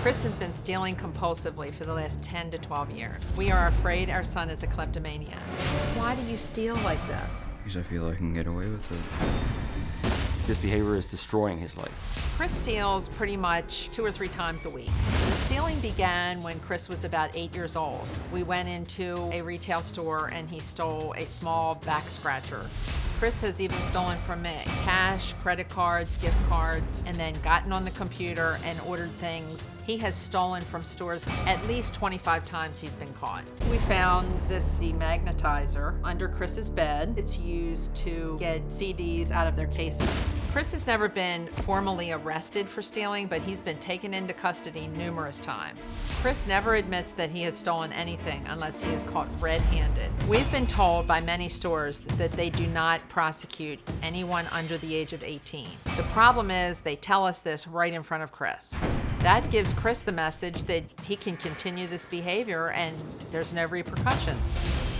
Chris has been stealing compulsively for the last 10 to 12 years. We are afraid our son is a kleptomaniac. Why do you steal like this? Because I feel I can get away with it. This behavior is destroying his life. Chris steals pretty much two or three times a week. The stealing began when Chris was about eight years old. We went into a retail store and he stole a small back scratcher. Chris has even stolen from me cash, credit cards, gift cards, and then gotten on the computer and ordered things. He has stolen from stores at least 25 times he's been caught. We found this demagnetizer under Chris's bed. It's used to get CDs out of their cases. Chris has never been formally arrested for stealing, but he's been taken into custody numerous times. Chris never admits that he has stolen anything unless he is caught red-handed. We've been told by many stores that they do not prosecute anyone under the age of 18. The problem is they tell us this right in front of Chris. That gives Chris the message that he can continue this behavior and there's no repercussions.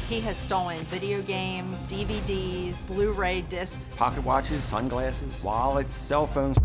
He has stolen video games, DVDs, Blu-ray discs. Pocket watches, sunglasses, wallets, cell phones.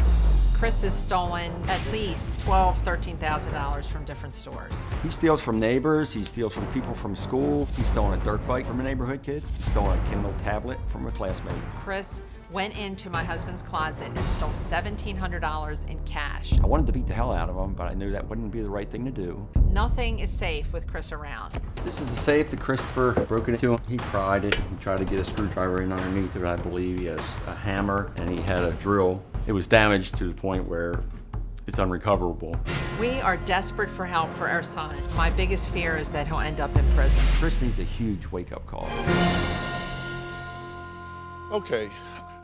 Chris has stolen at least twelve, thirteen thousand dollars from different stores. He steals from neighbors. He steals from people from school. He's stolen a dirt bike from a neighborhood kid. He's stolen a Kindle tablet from a classmate. Chris went into my husband's closet and stole $1,700 in cash. I wanted to beat the hell out of him, but I knew that wouldn't be the right thing to do. Nothing is safe with Chris around. This is a safe that Christopher broke into. He pried it. He tried to get a screwdriver in underneath it, I believe. He has a hammer and he had a drill. It was damaged to the point where it's unrecoverable. We are desperate for help for our son. My biggest fear is that he'll end up in prison. Chris needs a huge wake-up call. Okay,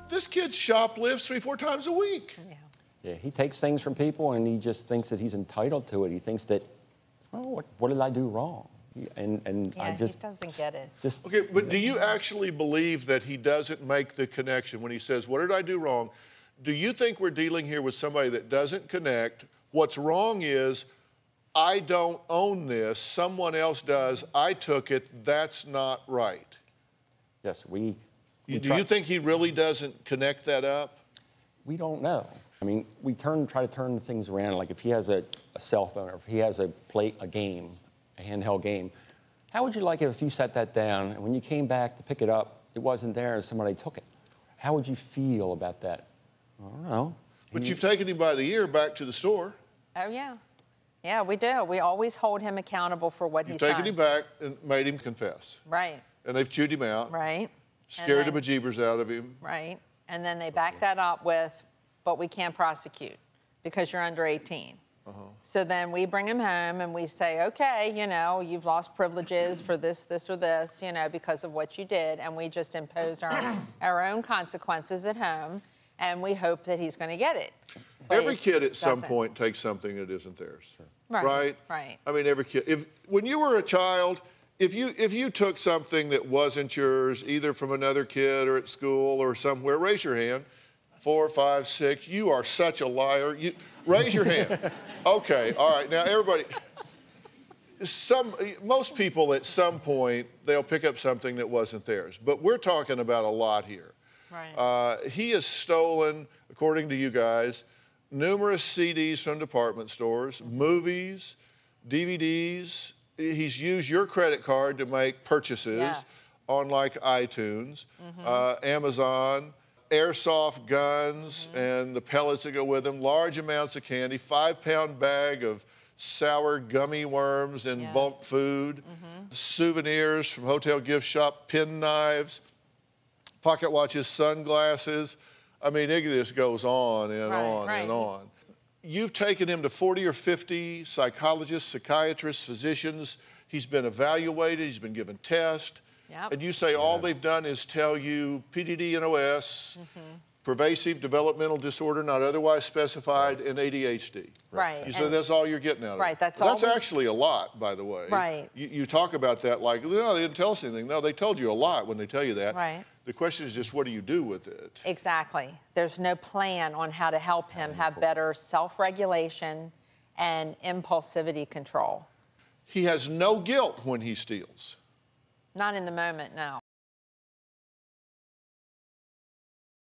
this kid shoplifts three, four times a week. Yeah. Yeah, he takes things from people and he just thinks that he's entitled to it. He thinks that, oh, what, what did I do wrong? And, and Yeah, I just, he doesn't get it. just Okay, but do you actually believe that he doesn't make the connection when he says, What did I do wrong? Do you think we're dealing here with somebody that doesn't connect? What's wrong is, I don't own this, someone else does, I took it, that's not right. yes, we, we do you think he really doesn't connect that up? we don't know. I mean, we turn, try to turn things around. Like if he has a, a cell phone or if he has a plate, a game, a handheld game, how would you like it if you set that down and when you came back to pick it up, it wasn't there and somebody took it? How would you feel about that? I don't know. But you've taken him by the ear back to the store. Oh, yeah. Yeah, we do. We always hold him accountable for what You've he's taken done. him back and made him confess. Right, And they've chewed him out, right. scared the then- bejeebers out of him. Right. And then they back that up with, but we can't prosecute because you're under 18. Uh -huh. So then we bring him home and we say, okay, you know, you've lost privileges for this, this, or this, you know, because of what you did. And we just impose our, our own consequences at home and we hope that he's going to get it. But Every kid at some doesn't. point takes something that isn't theirs. Right, Right? right. I mean, every kid. If when you were a child, if you if you took something that wasn't yours, either from another kid or at school or somewhere, raise your hand. Four, five, six. You are such a liar. You raise your hand. Okay, all right. Now everybody. Some most people at some point they'll pick up something that wasn't theirs, but we're talking about a lot here. Right. Uh, he has stolen, according to you guys, numerous CDs from department stores, movies, DVDs. He's used your credit card to make purchases Yes. on like iTunes, uh, Amazon, airsoft guns, and the pellets that go with them, large amounts of candy, five pound bag of sour gummy worms and Yes. bulk food, souvenirs from hotel gift shop, pen knives pocket watches, sunglasses. I mean, it just goes on and Right, on right. and on. You've taken him to 40 or 50 psychologists, psychiatrists, physicians. He's been evaluated, he's been given tests. Yep. And you say all they've done is tell you PDD NOS, Mm-hmm. pervasive developmental disorder not otherwise specified, and ADHD. Right, You said and- that's all you're getting out of it. Right, that's That's all we- actually a lot, by the way. Right. You, you talk about that like, no, they didn't tell us anything. No, they told you a lot when they tell you that. Right. The question is just what do you do with it? Exactly. There's no plan on how to help him have better self regulation and impulsivity control. He has no guilt when he steals. Not in the moment, no.